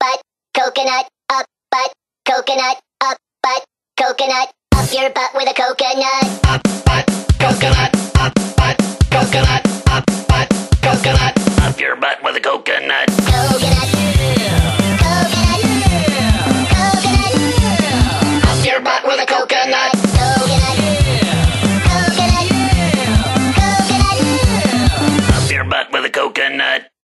butt, coconut, up butt, coconut, up butt, coconut, up your butt with a coconut. Up butt, coconut, up butt, coconut, up butt, coconut, up your butt with a coconut. Coconut. Coconut. Coconut. Up your butt with a coconut. Coconut. Coconut. Up your butt with a coconut.